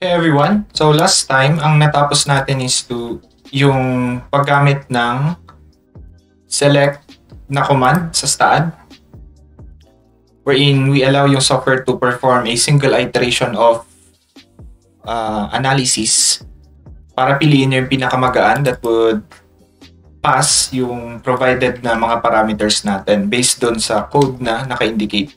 Hey everyone! So last time, ang natapos natin is to yung paggamit ng select na command sa STAAD wherein we allow yung software to perform a single iteration of uh, analysis para piliin yung pinakamagaan that would pass yung provided na mga parameters natin based doon sa code na naka-indicate.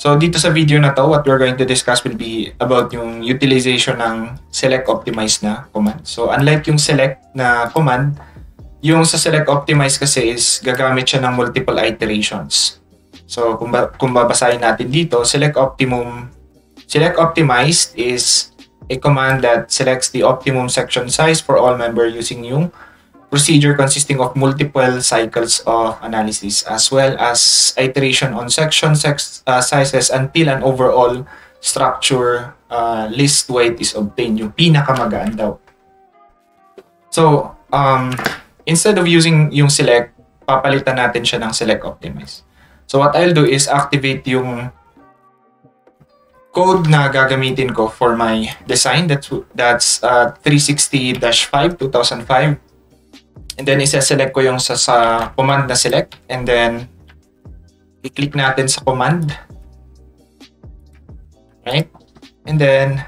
So dito sa video na to, what we're going to discuss will be about yung utilization ng select optimize na command. So unlike yung select na command, yung sa select optimize kasi is gagamit siya ng multiple iterations. So kung, ba, kung babasahin natin dito, select optimum select optimized is a command that selects the optimum section size for all member using yung procedure consisting of multiple cycles of analysis as well as iteration on section sex, uh, sizes until an overall structure uh, list weight is obtained. Yung pinakamagaan daw. So, um, instead of using yung select, papalitan natin siya ng select optimize. So, what I'll do is activate yung code na gagamitin ko for my design. That's, that's uh, 360-5, 2005 And then isa-select ko yung sa, sa command na select and then i-click natin sa command. Right? And then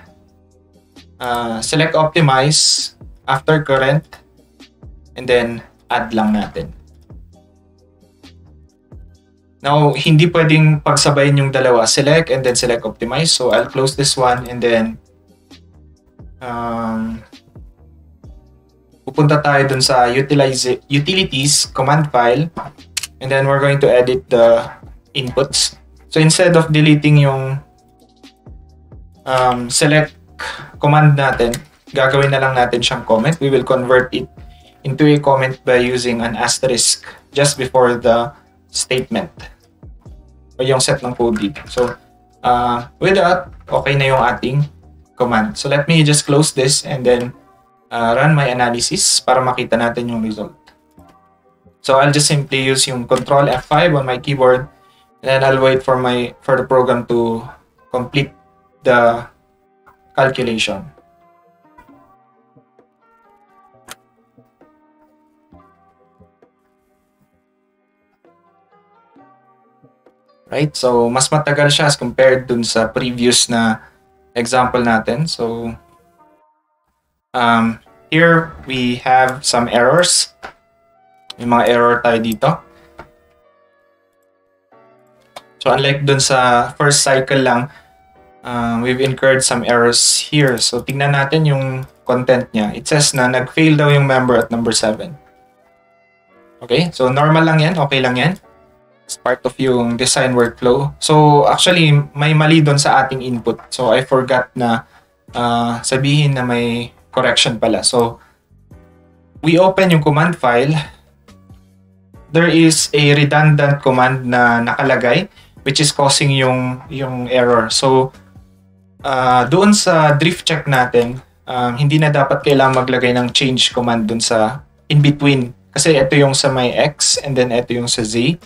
uh, select optimize after current and then add lang natin. Now, hindi pwedeng pagsabayin yung dalawa. Select and then select optimize. So, I'll close this one and then um, pupunta tayo dun sa utilize, utilities command file and then we're going to edit the inputs. So instead of deleting yung um, select command natin, gagawin na lang natin siyang comment. We will convert it into a comment by using an asterisk just before the statement o yung set ng code dito. So uh, with that, okay na yung ating command. So let me just close this and then uh, run my analysis para makita natin yung result. So I'll just simply use yung control F5 on my keyboard and then I'll wait for my for the program to complete the calculation. Right? So, mas matagal siya as compared dun sa previous na example natin. So, Um, here, we have some errors. May mga error tayo dito. So, unlike dun sa first cycle lang, um, we've incurred some errors here. So, tingnan natin yung content niya. It says na nag-fail daw yung member at number 7. Okay? So, normal lang yan. Okay lang yan. It's part of yung design workflow. So, actually, may mali doon sa ating input. So, I forgot na uh, sabihin na may correction pala. So, we open yung command file. There is a redundant command na nakalagay which is causing yung yung error. So, uh, doon sa drift check natin, um, hindi na dapat kailangan maglagay ng change command doon sa in between. Kasi ito yung sa may X and then ito yung sa Z.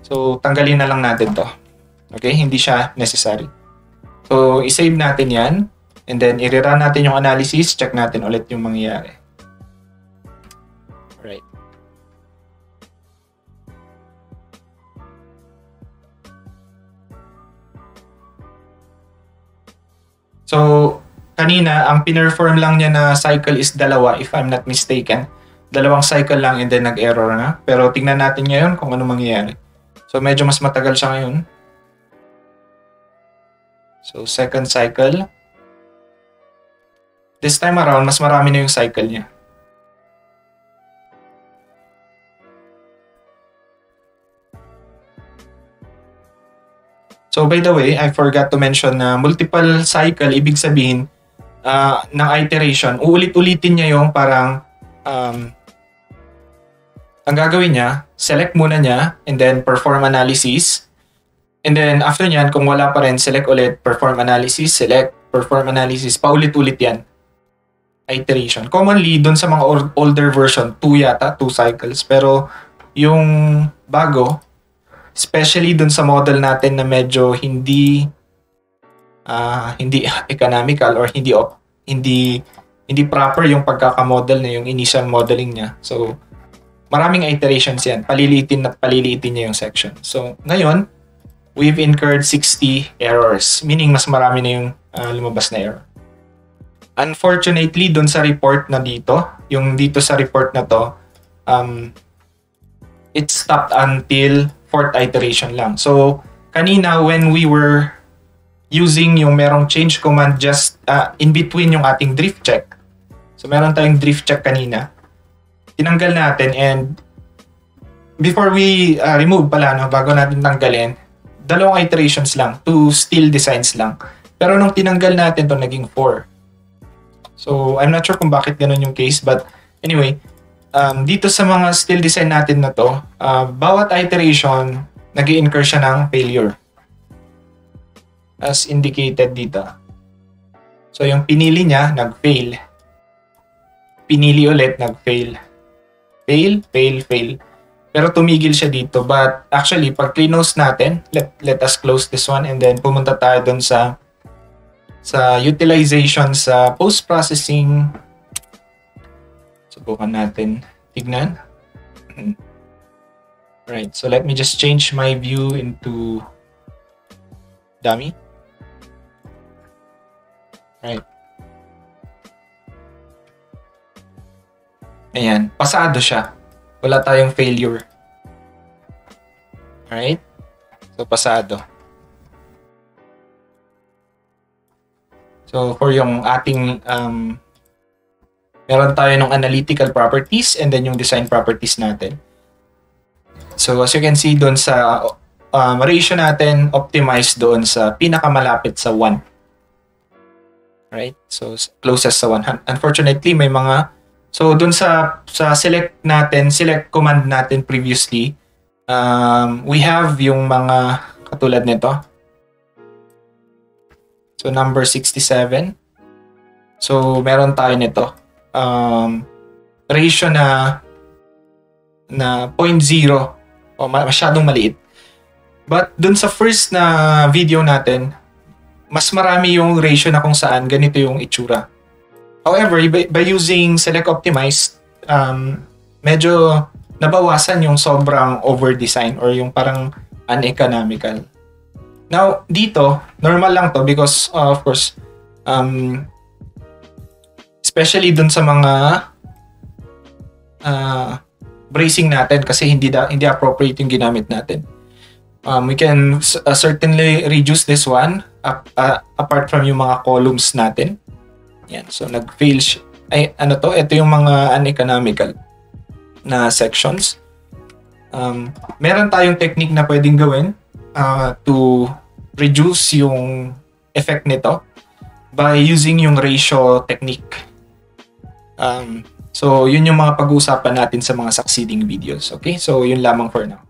So, tanggalin na lang natin to. Okay? Hindi siya necessary. So, isave natin yan. And then, i-run natin yung analysis, check natin ulit yung mangyayari. Alright. So, kanina, ang pinerform lang niya na cycle is dalawa, if I'm not mistaken. Dalawang cycle lang and then nag-error na. Pero tingnan natin ngayon kung ano mangyayari. So, medyo mas matagal siya ngayon. So, second cycle. This time around, mas marami na yung cycle niya. So by the way, I forgot to mention na multiple cycle, ibig sabihin, uh, ng iteration, uulit-ulitin niya yung parang, um, ang gagawin niya, select muna niya, and then perform analysis. And then after niyan, kung wala pa rin, select ulit, perform analysis, select, perform analysis, paulit-ulit yan iteration. Commonly, doon sa mga older version, 2 yata, 2 cycles. Pero yung bago, especially doon sa model natin na medyo hindi uh, hindi economical or hindi op- hindi hindi proper yung pagkakamodel na yung initial modeling niya. So, maraming iterations yan. Palilitin at palilitin niya yung section. So, ngayon, we've incurred 60 errors. Meaning, mas marami na yung uh, lumabas na error. Unfortunately, dun sa report na dito, yung dito sa report na to, um, it stopped until fourth iteration lang. So, kanina when we were using yung merong change command just uh, in between yung ating drift check, So meron tayong drift check kanina. Tinanggal natin and before we uh, remove pala, no, bago natin tanggalin, dalawang iterations lang, two still designs lang. Pero nung tinanggal natin to naging 4. So I'm not sure kung bakit ganun yung case but anyway, um, dito sa mga still design natin na to, uh, bawat iteration nag incur siya ng failure. As indicated dito. So yung pinili niya, nag-fail pinili ulit, nag-fail. Fail, fail, fail. Pero tumigil siya dito. But actually, pag close natin, let, let us close this one and then pumunta tayo dun sa sa utilization sa post-processing. Subukan natin tignan. Right, so let me just change my view into dummy. Right. Ayan, pasado siya. Wala tayong failure. Alright? So, pasado. So, for yung ating, um, meron tayo ng analytical properties and then yung design properties natin. So, as you can see doon sa um, ratio natin, optimized doon sa pinakamalapit sa 1. Right? So, closest sa 1. Unfortunately, may mga So dun sa sa select natin, select command natin previously, um, we have yung mga katulad nito. So number 67. So meron tayo nito. Um, ratio na na 0.0 o masyadong maliit. But dun sa first na video natin, mas marami yung ratio na kung saan ganito yung itsura. However, by, by using Select Optimize, um, medyo nabawasan yung sobrang over-design or yung parang uneconomical. Now, dito, normal lang to because, uh, of course, um, especially dun sa mga uh, bracing natin kasi hindi da, hindi appropriate yung ginamit natin. Um, we can uh, certainly reduce this one uh, uh, apart from yung mga columns natin. Yan. So, nag-fail siya. Ay, ano to? Ito yung mga uneconomical na sections. Um, meron tayong technique na pwedeng gawin uh, to reduce yung effect nito by using yung ratio technique. Um, so, yun yung mga pag-uusapan natin sa mga succeeding videos. Okay? So, yun lamang for now.